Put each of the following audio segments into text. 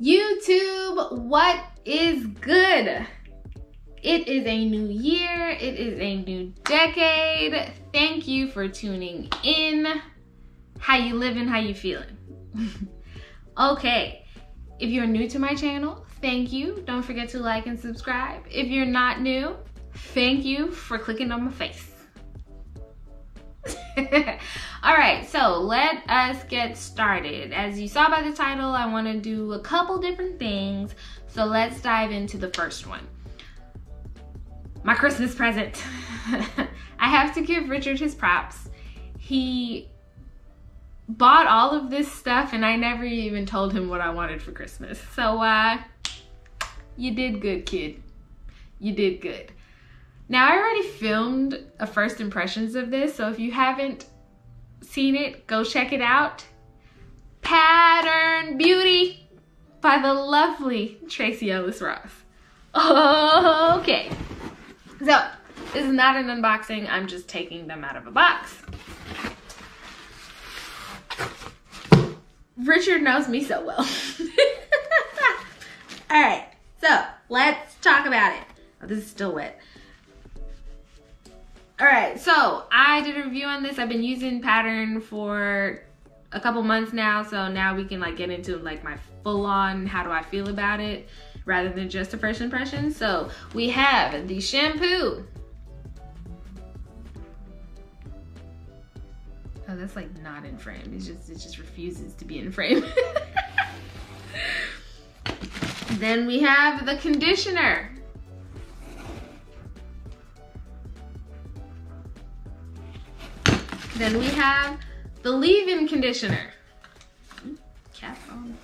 YouTube, what is good? It is a new year, it is a new decade. Thank you for tuning in. How you living, how you feeling? okay, if you're new to my channel, thank you. Don't forget to like and subscribe. If you're not new, thank you for clicking on my face. All right, so let us get started. As you saw by the title, I want to do a couple different things. So let's dive into the first one. My Christmas present. I have to give Richard his props. He bought all of this stuff and I never even told him what I wanted for Christmas. So uh you did good, kid. You did good. Now, I already filmed a first impressions of this, so if you haven't seen it, go check it out. Pattern Beauty by the lovely Tracee Ellis Ross. Okay, so this is not an unboxing, I'm just taking them out of a box. Richard knows me so well. All right, so let's talk about it. Oh, this is still wet. All right, so I did a review on this. I've been using Pattern for a couple months now, so now we can like get into like my full on how do I feel about it rather than just a first impression. So we have the shampoo. Oh, that's like not in frame. It just it just refuses to be in frame. then we have the conditioner. Then we have the leave-in conditioner. Cap on.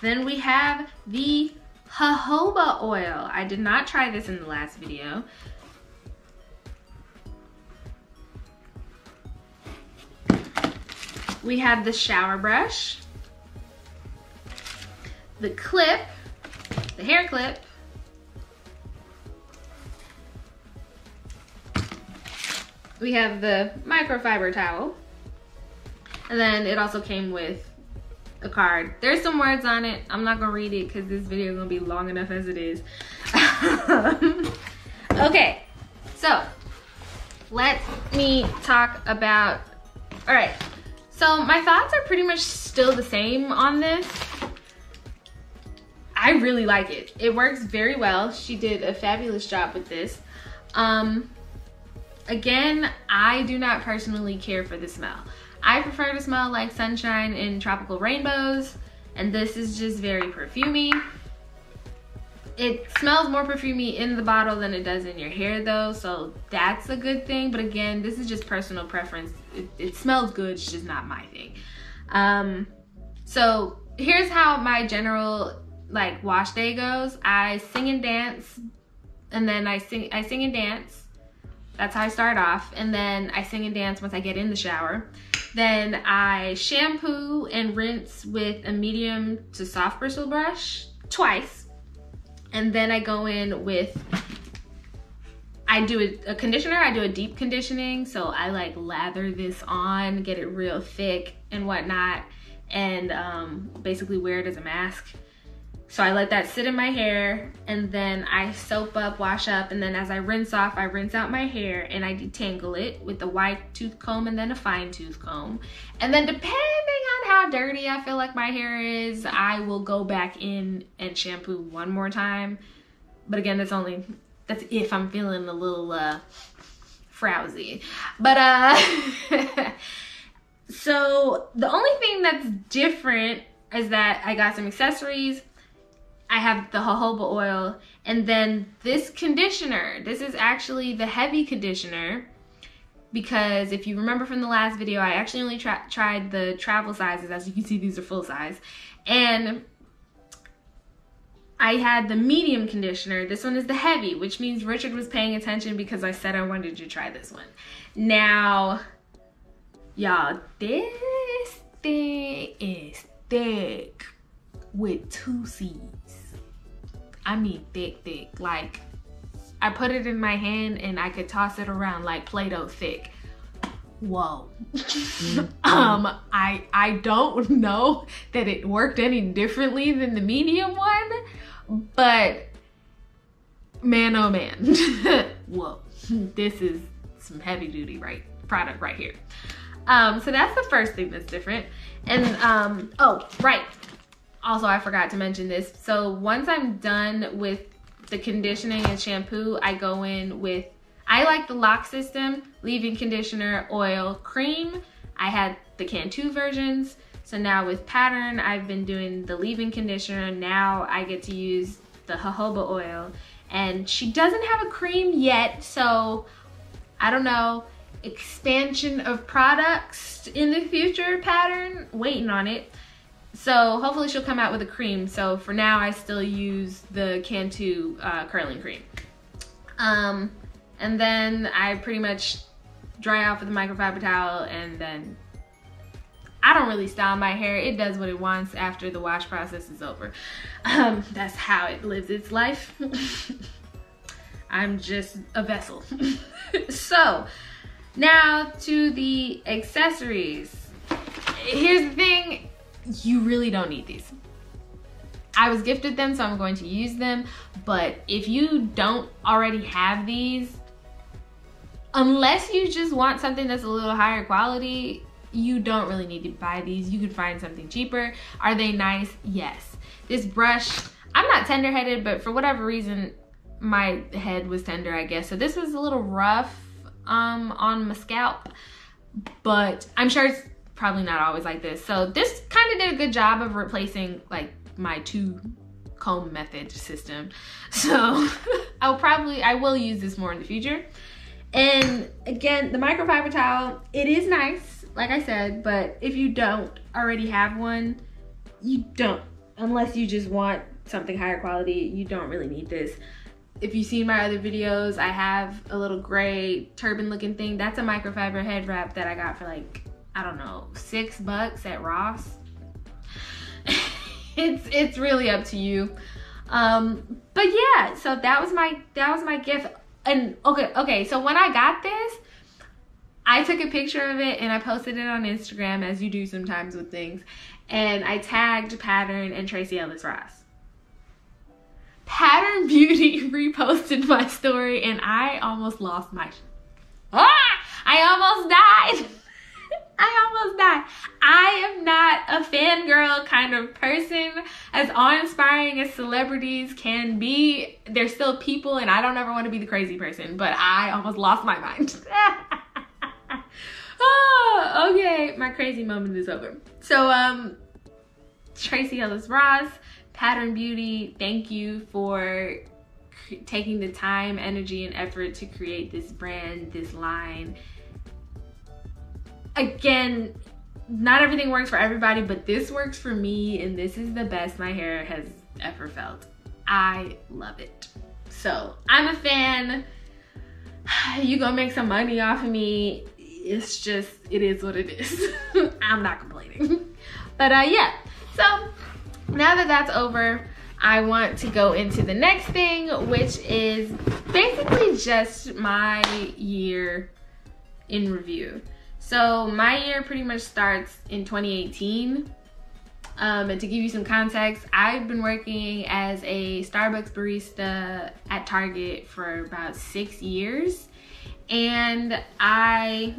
Then we have the jojoba oil. I did not try this in the last video. We have the shower brush, the clip, the hair clip, we have the microfiber towel. And then it also came with a card. There's some words on it. I'm not gonna read it because this video is gonna be long enough as it is. okay, so let me talk about, all right. So my thoughts are pretty much still the same on this. I really like it. It works very well. She did a fabulous job with this. Um, Again, I do not personally care for the smell. I prefer to smell like sunshine and tropical rainbows, and this is just very perfumey. It smells more perfumey in the bottle than it does in your hair though, so that's a good thing. But again, this is just personal preference. It, it smells good, it's just not my thing. Um, so here's how my general like wash day goes. I sing and dance, and then I sing, I sing and dance, that's how I start off. And then I sing and dance once I get in the shower. Then I shampoo and rinse with a medium to soft bristle brush twice. And then I go in with, I do a, a, conditioner, I do a deep conditioning. So I like lather this on, get it real thick and whatnot. And um, basically wear it as a mask. So I let that sit in my hair and then I soap up, wash up, and then as I rinse off, I rinse out my hair and I detangle it with a wide tooth comb and then a fine tooth comb. And then depending on how dirty I feel like my hair is, I will go back in and shampoo one more time. But again, that's only, that's if I'm feeling a little uh, frowsy. But uh, so the only thing that's different is that I got some accessories I have the jojoba oil and then this conditioner. This is actually the heavy conditioner because if you remember from the last video, I actually only tried the travel sizes. As you can see, these are full size. And I had the medium conditioner. This one is the heavy, which means Richard was paying attention because I said I wanted to try this one. Now, y'all, this thing is thick with two C's. I mean thick, thick. Like I put it in my hand and I could toss it around like Play-Doh thick. Whoa. Mm-hmm. um, I I I don't know that it worked any differently than the medium one, but man oh man. Whoa. This is some heavy duty right product right here. Um, so that's the first thing that's different. And um, oh, right. Also, I forgot to mention this. So once I'm done with the conditioning and shampoo, I go in with, I like the LOC system, leave-in conditioner, oil, cream. I had the Cantu versions. So now with Pattern, I've been doing the leave-in conditioner. Now I get to use the jojoba oil. And she doesn't have a cream yet, so I don't know expansion of products in the future pattern waiting on it so hopefully she'll come out with a cream so for now I still use the Cantu uh, curling cream um, and then I pretty much dry off with a microfiber towel and then I don't really style my hair. It does what it wants after the wash process is over. Um, that's how it lives its life. I'm just a vessel. so now to the accessories. Here's the thing, you really don't need these. I was gifted them, so I'm going to use them. But if you don't already have these, unless you just want something that's a little higher quality, you don't really need to buy these. You could find something cheaper. Are they nice? Yes. This brush, I'm not tender headed, but for whatever reason, my head was tender, I guess. So this was a little rough um, on my scalp, but I'm sure it's probably not always like this. So this kind of did a good job of replacing like my two comb method system. So I'll probably, I will use this more in the future. And again, the microfiber towel, it is nice, like I said, but if you don't already have one, you don't, unless you just want something higher quality, you don't really need this if you've seen my other videos, I have a little gray turban looking thing. That's a microfiber head wrap that I got for like, I don't know, six bucks at Ross. it's it's really up to you. Um, but yeah, so that was my that was my gift. And okay, okay, so when I got this, I took a picture of it and I posted it on Instagram as you do sometimes with things. And I tagged Pattern and Tracee Ellis Ross. Pattern Beauty reposted my story and I almost lost my ah! I almost died. I almost died. I am not a fangirl kind of person. As awe-inspiring as celebrities can be, they're still people and I don't ever want to be the crazy person, but I almost lost my mind. oh, okay, my crazy moment is over. So, um, Tracee Ellis Ross, Pattern Beauty, thank you for taking the time, energy, and effort to create this brand, this line. Again, not everything works for everybody, but this works for me, and this is the best my hair has ever felt. I love it. So I'm a fan. You gonna make some money off of me. It's just, it is what it is. I'm not complaining. But uh, yeah, so now that that's over, I want to go into the next thing, which is basically just my year in review. So my year pretty much starts in 2018. Um, and to give you some context, I've been working as a Starbucks barista at Target for about six years. And I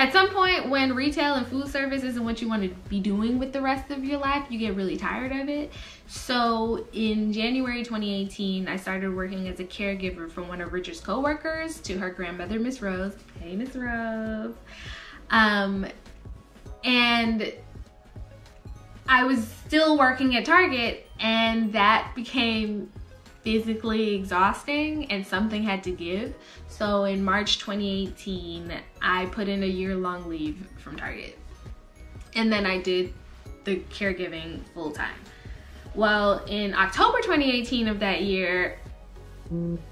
at some point when retail and food service isn't what you want to be doing with the rest of your life, you get really tired of it. So in January 2018, I started working as a caregiver for one of Richard's coworkers to her grandmother, Miss Rose. Hey, Miss Rose. Um, and I was still working at Target and that became physically exhausting and something had to give. So in March 2018, I put in a year long leave from Target. And then I did the caregiving full time. Well, in October 2018 of that year,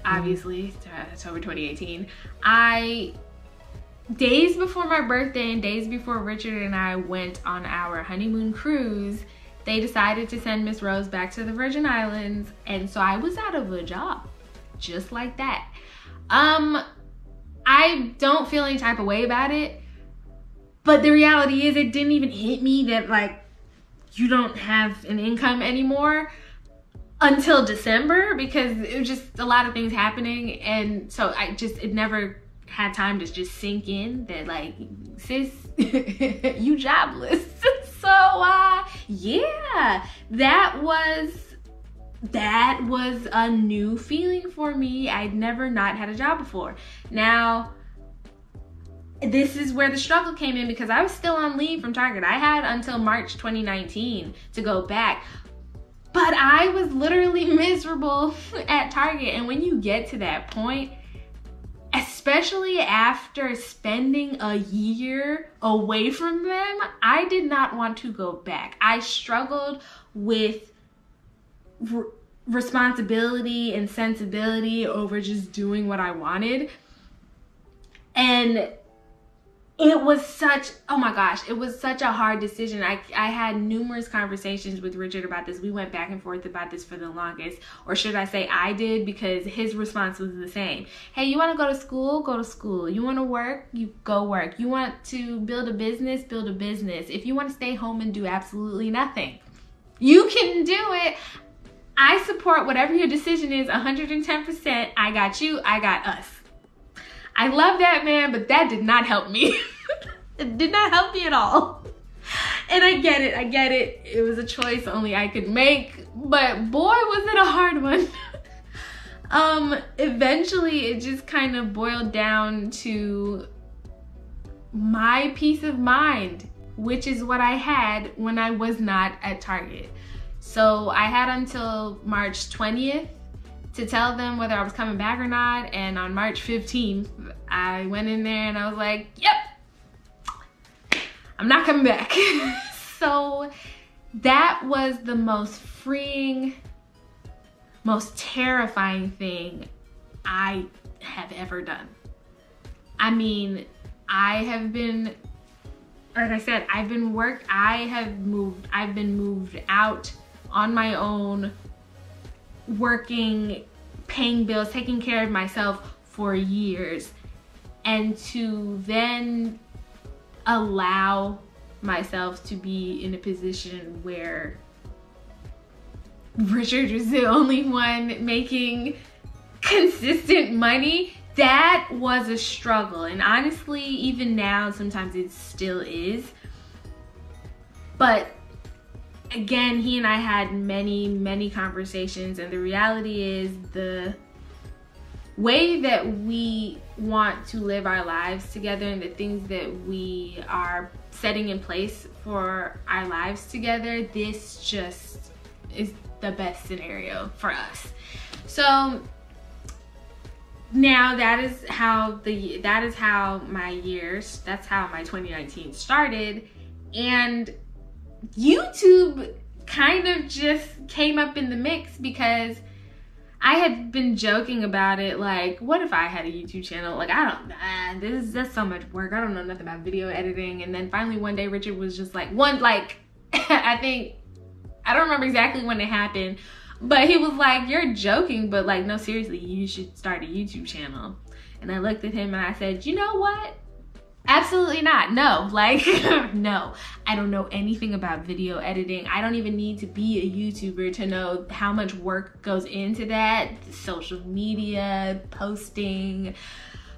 obviously, uh, October 2018, I, days before my birthday and days before Richard and I went on our honeymoon cruise, they decided to send Miss Rose back to the Virgin Islands. And so I was out of a job, just like that. Um, I don't feel any type of way about it. But the reality is, it didn't even hit me that like you don't have an income anymore until December because it was just a lot of things happening. And so I just, it never had time to just sink in that like, sis, you jobless. so uh yeah, that was that was a new feeling for me. I'd never not had a job before. Now this is where the struggle came in because I was still on leave from Target. I had until March 2019 to go back. But I was literally miserable at Target. And when you get to that point, especially after spending a year away from them, I did not want to go back. I struggled with re- responsibility and sensibility over just doing what I wanted. And it was such oh my gosh it was such a hard decision. I i had numerous conversations with richard about this. We went back and forth about this for the longest or should i say i did because his response was the same. Hey you want to go to school? Go to school. You want to work? You go work. You want to build a business? Build a business. If you want to stay home and do absolutely nothing you can do it i support whatever your decision is 110% i got you i got us I love that man, but that did not help me. it did not help me at all. And I get it, I get it. It was a choice only I could make, but boy, was it a hard one. um, eventually it just kind of boiled down to my peace of mind, which is what I had when I was not at Target. So I had until March 20th to tell them whether I was coming back or not. And on March 15th, I went in there and I was like, yep, I'm not coming back. so that was the most freeing, most terrifying thing I have ever done. I mean, I have been, like I said, I've been worked, I have moved, I've been moved out on my own, working, paying bills, taking care of myself for years. And to then allow myself to be in a position where Richard was the only one making consistent money, that was a struggle. And honestly, even now, sometimes it still is. But again, he and I had many, many conversations, and the reality is the way that we want to live our lives together and the things that we are setting in place for our lives together, this just is the best scenario for us. So now that is how the that is how my years, that's how my 2019 started and YouTube kind of just came up in the mix because I had been joking about it, like, what if I had a YouTube channel? Like, I don't, ah, this is just so much work. I don't know nothing about video editing. And then finally one day Richard was just like, one, like, I think, I don't remember exactly when it happened, but he was like, you're joking, but like, no, seriously, you should start a YouTube channel. And I looked at him and I said, you know what? Absolutely not. No, like, no. I don't know anything about video editing. I don't even need to be a YouTuber to know how much work goes into that. Social media, posting,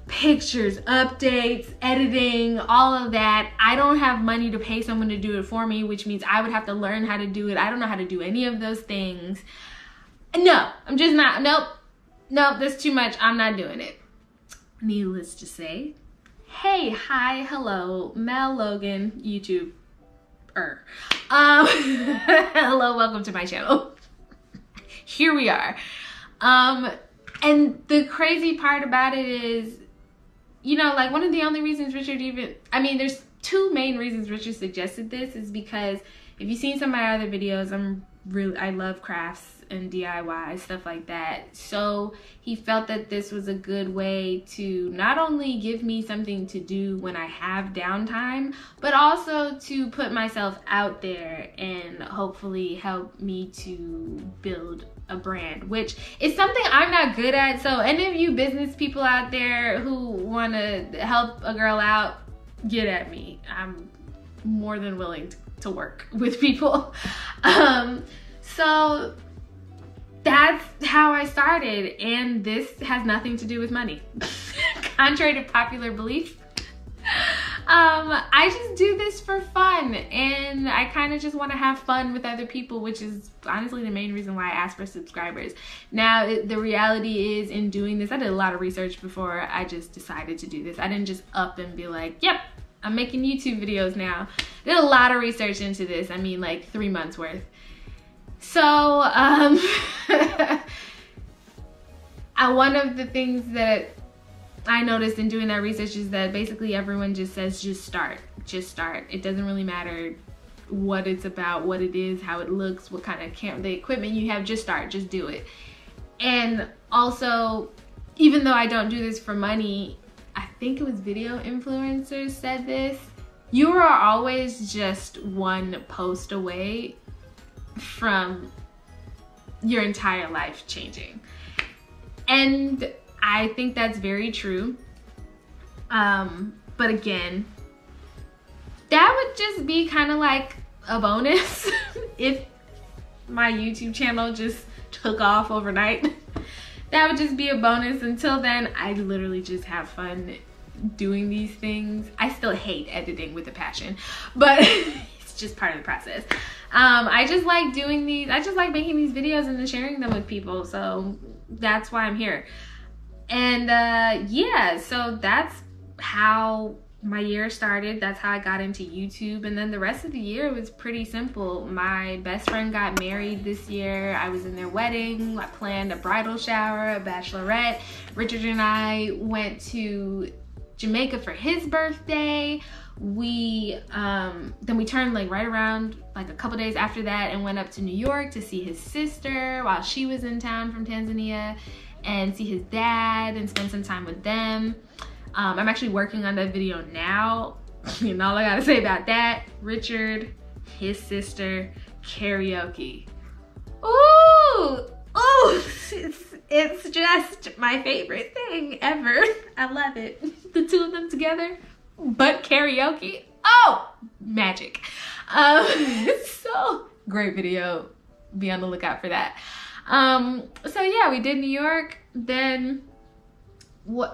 pictures, updates, editing, all of that. I don't have money to pay someone to do it for me, which means I would have to learn how to do it. I don't know how to do any of those things. No, I'm just not. Nope. Nope, that's too much. I'm not doing it. Needless to say, Hey, hi, hello, Mel Logan, YouTube. Um, hello, welcome to my channel. Here we are. Um, and the crazy part about it is, you know, like one of the only reasons Richard even, I mean, there's two main reasons Richard suggested this is because if you've seen some of my other videos, I'm really, I love crafts and DIY, stuff like that. So he felt that this was a good way to not only give me something to do when I have downtime, but also to put myself out there and hopefully help me to build a brand, which is something I'm not good at. So any of you business people out there who want to help a girl out, get at me. I'm more than willing to, to work with people. Um, so that's how I started, and this has nothing to do with money. Contrary to popular belief, um, I just do this for fun and I kind of just want to have fun with other people, which is honestly the main reason why I asked for subscribers. Now, the reality is in doing this, I did a lot of research before I just decided to do this. I didn't just up and be like, yep, I'm making YouTube videos now. Did a lot of research into this. I mean, like three months worth. So, um, one of the things that I noticed in doing that research is that basically everyone just says just start, just start. It doesn't really matter what it's about, what it is, how it looks, what kind of camp, the equipment you have, just start, just do it. And also, even though I don't do this for money, I think it was video influencers said this, you are always just one post away from your entire life changing. And I think that's very true. Um, but again, that would just be kind of like a bonus if my YouTube channel just took off overnight. that would just be a bonus. Until then, I literally just have fun doing these things. I still hate editing with a passion, but it's just part of the process. Um, I just like doing these, I just like making these videos and then sharing them with people. So that's why I'm here. And uh, yeah, so that's how my year started. That's how I got into YouTube. And then the rest of the year was pretty simple. My best friend got married this year. I was in their wedding. I planned a bridal shower, a bachelorette. Richard and I went to Jamaica for his birthday. We um, then we turned like right around like a couple days after that and went up to New York to see his sister while she was in town from Tanzania and see his dad and spend some time with them. Um, I'm actually working on that video now. and all I gotta say about that, Richard, his sister, karaoke. Ooh, ooh, it's, it's just my favorite thing ever. I love it. The two of them together, but karaoke. Oh, magic. Um, so great video. Be on the lookout for that. Um, so yeah, we did New York. Then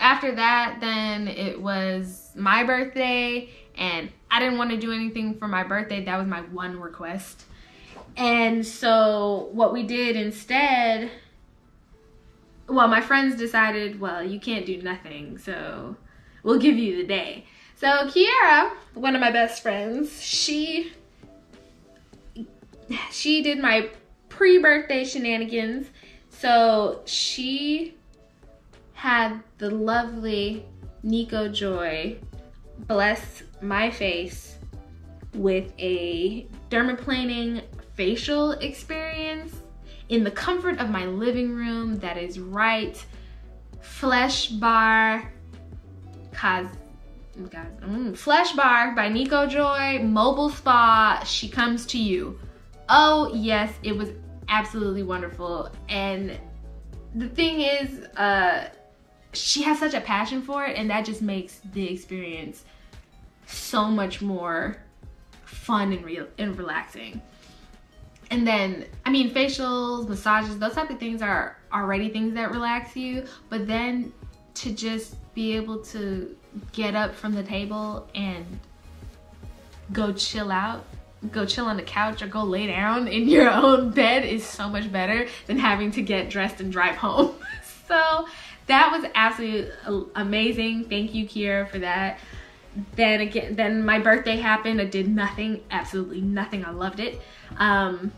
after that, then it was my birthday and I didn't want to do anything for my birthday. That was my one request. And so what we did instead, well, my friends decided, well, you can't do nothing. So we'll give you the day. So Kiara, one of my best friends, she she did my pre-birthday shenanigans. So she had the lovely Nico Joy bless my face with a dermaplaning facial experience in the comfort of my living room that is right Flesh Bar Cos mm, Flesh Bar by Nico Joy Mobile Spa She Comes to You oh yes it was absolutely wonderful. And the thing is, uh, she has such a passion for it, and that just makes the experience so much more fun and real and relaxing. And then, I mean, facials, massages, those type of things are already things that relax you. But then to just be able to get up from the table and go chill out go chill on the couch or go lay down in your own bed is so much better than having to get dressed and drive home. so that was absolutely amazing. Thank you, Kiera, for that. Then again, then my birthday happened. I did nothing, absolutely nothing. I loved it. Um,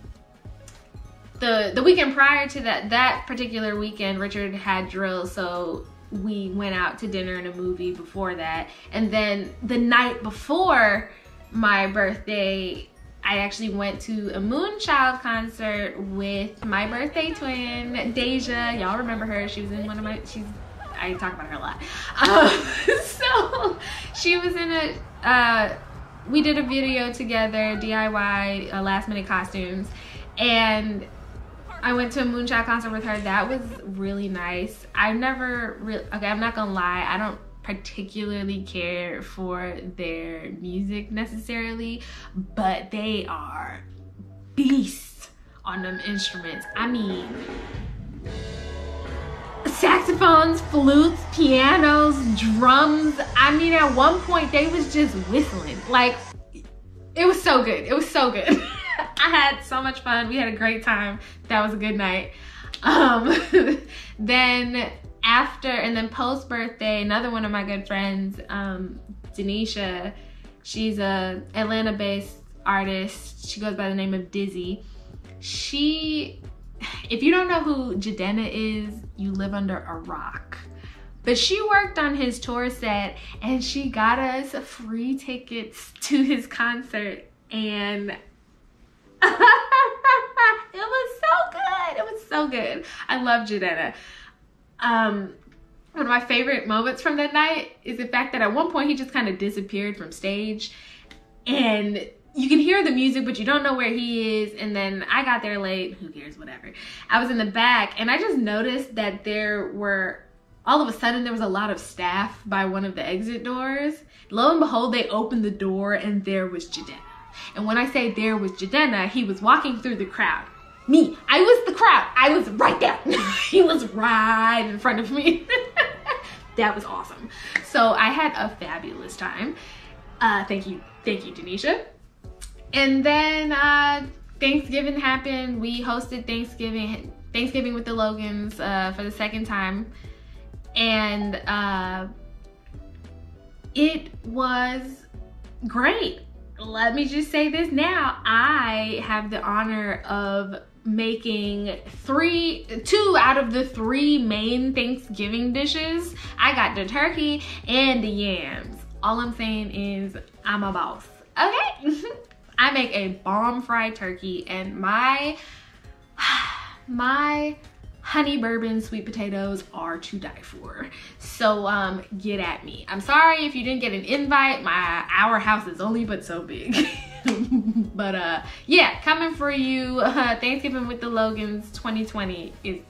the the weekend prior to that that particular weekend, Richard had drills, so we went out to dinner and a movie before that. And then the night before my birthday, I actually went to a Moonchild concert with my birthday twin, Deja. Y'all remember her? She was in one of my, she's, I talk about her a lot. Um, so she was in a, uh, we did a video together, DIY, uh, last minute costumes. And I went to a Moonchild concert with her. That was really nice. I've never really, okay, I'm not gonna lie. I don't particularly care for their music necessarily, but they are beasts on them instruments. I mean, saxophones, flutes, pianos, drums. I mean, at one point they was just whistling. Like, it was so good. It was so good. I had so much fun. We had a great time. That was a good night. Um, then after and then post birthday, another one of my good friends, um, Denisha, she's a Atlanta based artist. She goes by the name of Dizzy. She, if you don't know who Jidenna is, you live under a rock. But she worked on his tour set and she got us free tickets to his concert and it was so good. It was so good. I love Jidenna. Um, one of my favorite moments from that night is the fact that at one point he just kind of disappeared from stage and you can hear the music, but you don't know where he is. And then I got there late. Who cares? Whatever. I was in the back and I just noticed that there were, all of a sudden, there was a lot of staff by one of the exit doors. Lo and behold, they opened the door and there was Jidenna. And when I say there was Jidenna, he was walking through the crowd. Me, I was the crowd. I was right there. he was right in front of me. that was awesome. So I had a fabulous time. Uh, thank you, thank you, Denisha. And then uh, Thanksgiving happened. We hosted Thanksgiving Thanksgiving with the Logans uh, for the second time, and uh, it was great. Let me just say this now. I have the honor of making three two out of the three main thanksgiving dishes. I got the turkey and the yams. All i'm saying is i'm a boss. Okay? I make a bomb fried turkey and my my honey bourbon sweet potatoes are to die for. So um get at me. I'm sorry if you didn't get an invite. My our house is only but so big. But uh yeah coming for you. Uh, thanksgiving with the logans 2020 is,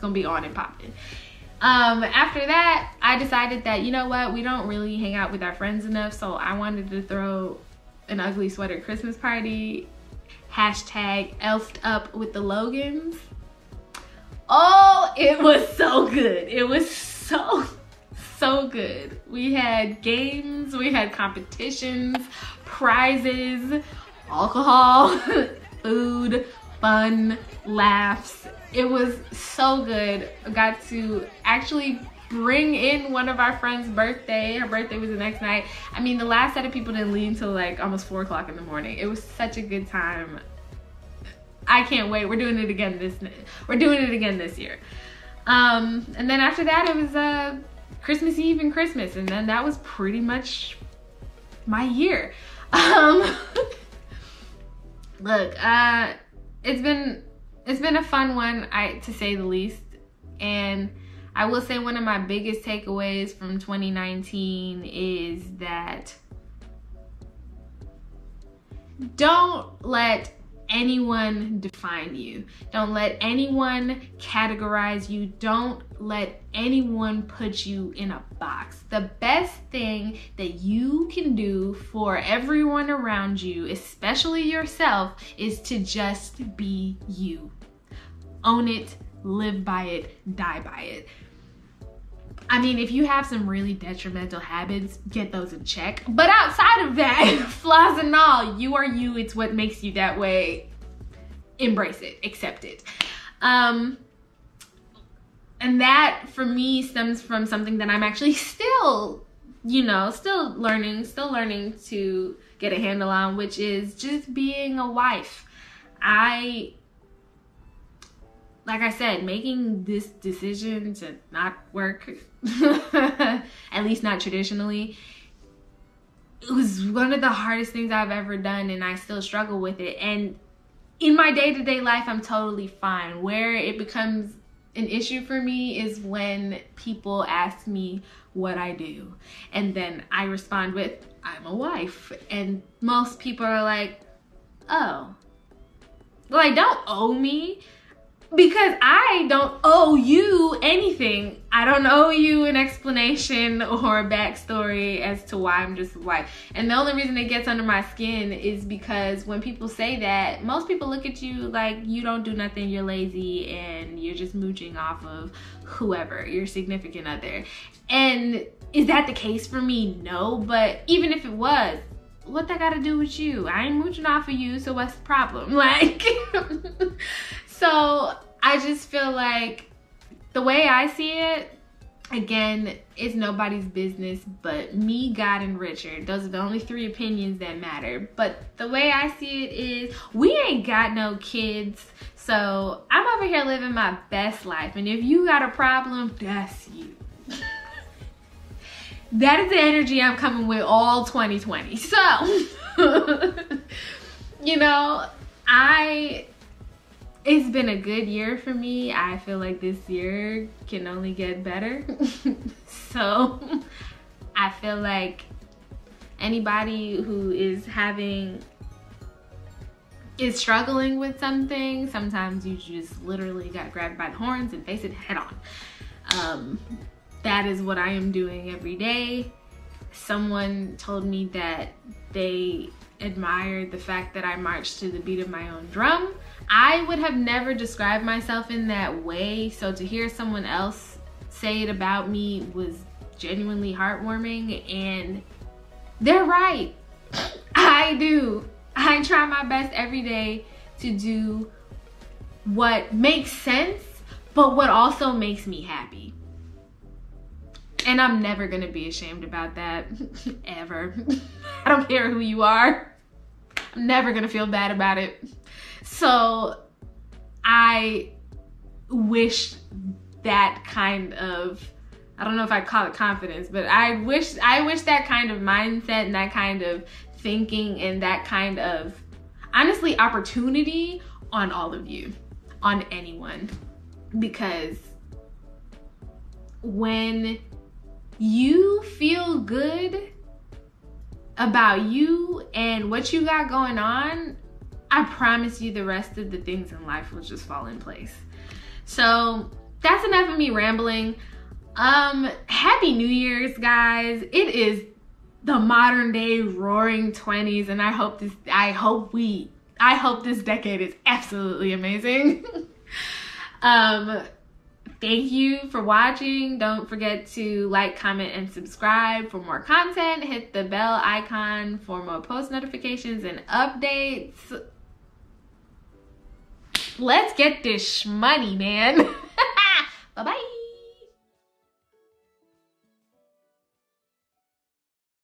gonna be on and popping. Um after that i decided that you know what? We don't really hang out with our friends enough so i wanted to throw an ugly sweater christmas party. Hashtag elfed up with the logans oh it was so good it was so so good we had games we had competitions prizes, alcohol, food, fun, laughs. It was so good. I got to actually bring in one of our friends' birthday. Her birthday was the next night. I mean, the last set of people didn't leave until like almost four o'clock in the morning. It was such a good time. I can't wait. We're doing it again this. We're doing it again this year. Um, and then after that, it was uh, Christmas Eve and Christmas, and then that was pretty much my year. Um, look, uh, it's been it's been a fun one, I to say the least, and I will say one of my biggest takeaways from 2019 is that don't let anyone define you. Don't let anyone categorize you. Don't let anyone put you in a box. The best thing that you can do for everyone around you, especially yourself, is to just be you. Own it, live by it, die by it. I mean, if you have some really detrimental habits, get those in check. But outside of that, flaws and all, you are you. It's what makes you that way. Embrace it, accept it. Um, and that for me stems from something that I'm actually still, you know, still learning, still learning to get a handle on, which is just being a wife. I like I said, making this decision to not work, at least not traditionally, it was one of the hardest things I've ever done, and I still struggle with it. And in my day to day life, I'm totally fine. Where it becomes an issue for me is when people ask me what I do, and then I respond with, I'm a wife. And most people are like, oh, well, I don't owe me because I don't owe you anything. I don't owe you an explanation or a backstory as to why I'm just white. And the only reason it gets under my skin is because when people say that, most people look at you like you don't do nothing, you're lazy, and you're just mooching off of whoever, your significant other. And is that the case for me? No, but even if it was, what that got to do with you? I ain't mooching off of you, so what's the problem? Like, so I just feel like the way I see it, again, it's nobody's business but me, God, and Richard. Those are the only three opinions that matter. But the way I see it is, we ain't got no kids. So I'm over here living my best life. And if you got a problem, that's you. that is the energy I'm coming with all 2020. So, you know, I it's been a good year for me. I feel like this year can only get better. so I feel like anybody who is having is struggling with something, sometimes you just literally got grabbed by the horns and face it head on. Um, that is what I am doing every day. Someone told me that they admired the fact that I marched to the beat of my own drum. I would have never described myself in that way. So to hear someone else say it about me was genuinely heartwarming and they're right. I do. I try my best every day to do what makes sense, but what also makes me happy. And I'm never gonna be ashamed about that, ever. I don't care who you are. I'm never gonna feel bad about it. So I wish that kind of I don't know if I'd call it confidence, but I wish I wish that kind of mindset and that kind of thinking and that kind of honestly opportunity on all of you, on anyone. Because when you feel good about you and what you got going on, I promise you the rest of the things in life will just fall in place. So that's enough of me rambling. Um, happy New Year's, guys. It is the modern day roaring 20s, and I hope this I hope we I hope this decade is absolutely amazing. um Thank you for watching. Don't forget to like, comment, and subscribe for more content. Hit the bell icon for more post notifications and updates. Let's get this money, man. Bye-bye.